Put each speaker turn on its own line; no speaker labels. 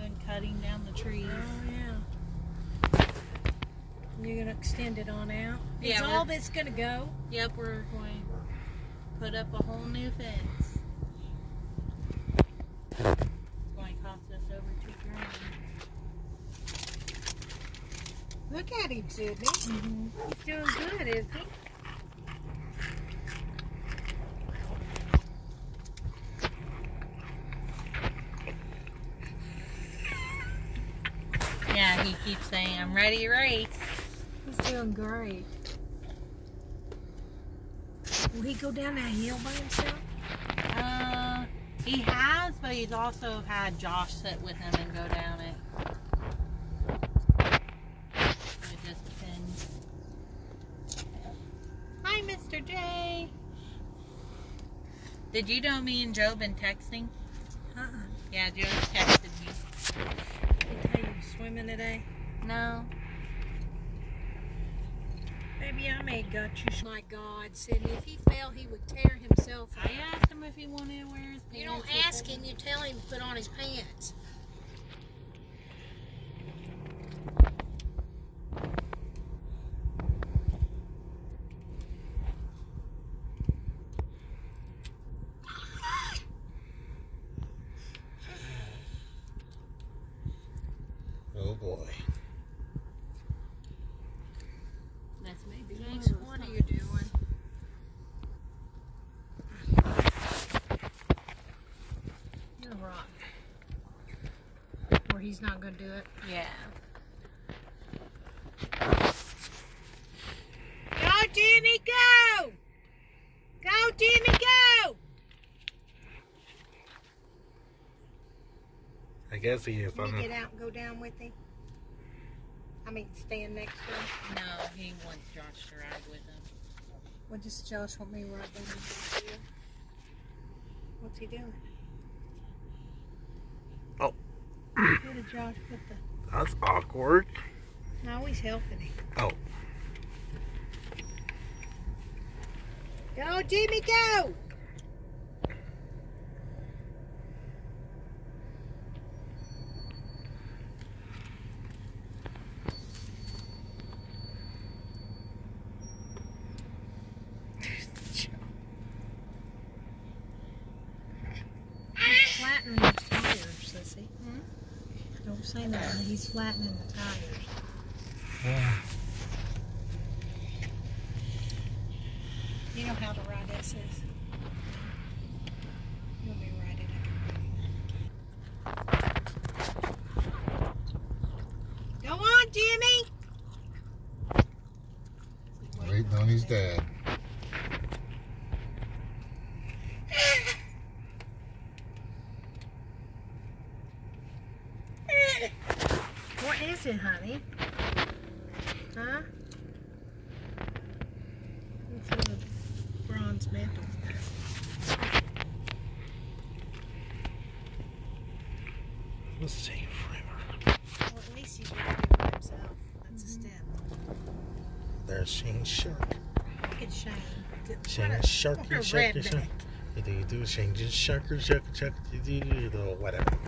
been cutting down the trees.
Oh yeah. You're gonna extend it on out. Is
Yeah,
all this gonna go?
Yep, we're going to put up a whole new fence. It's going to cost us over two grand.
Look at him, Sydney. Mm-hmm. He's doing good, isn't he?
Yeah, he keeps saying, I'm ready to race.
He's doing great. Will he go down that hill by himself?
Uh, he has, but he's also had Josh sit with him and go down it. It just depends. Hi, Mr. J. Did you know me and Joe been texting?
Uh-uh.
Yeah, Joe texted me.
Did tell you to swimming today?
No.
Maybe I may have got you. My God, Sydney, if he fell, he would tear himself
I asked him if he wanted to wear his pants.
You don't ask him, you tell him to put on his pants.
Oh boy.
That's maybe
James, what are you doing? You're right. Or he's not going to do it.
Yeah.
Go, Jimmy, go! Go, Jimmy, go!
I guess he is.
Can
I'm
you get out and go down with him? I mean, stand next to him.
No, he wants Josh to ride with him.
Well, just Josh want me right down here. What's he doing?
Oh.
Where did Josh put the...
That's awkward.
No, he's helping him.
Oh.
Go, Jimmy, go! He's flattening his tires, sissy. Don't say nothing. He's flattening the tires. Yeah. You know how to ride that, sis? You want me to ride it? I can ride it. Go on, Jimmy!
Waiting on his dad.
What is it, honey? Huh? It's a bronze mantle.
Let's take forever.
Well, at least he's riding it himself. That's a mm-hmm. step.
There's Shane Shark.
Look at Shane.
Shane
a-
Sharky Sharky
redneck.
Shark. You do, you do Shane just Sharker Sharker Sharker. You do, you do, whatever.